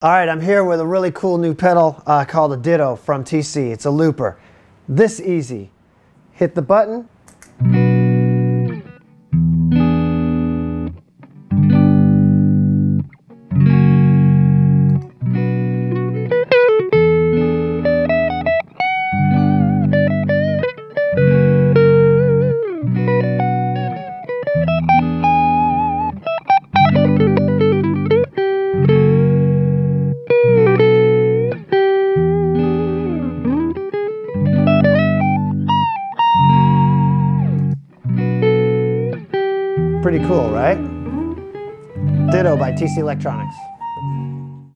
All right, I'm here with a really cool new pedal uh, called a Ditto from TC. It's a looper. This easy. Hit the button. pretty cool, right? Ditto by TC Electronics.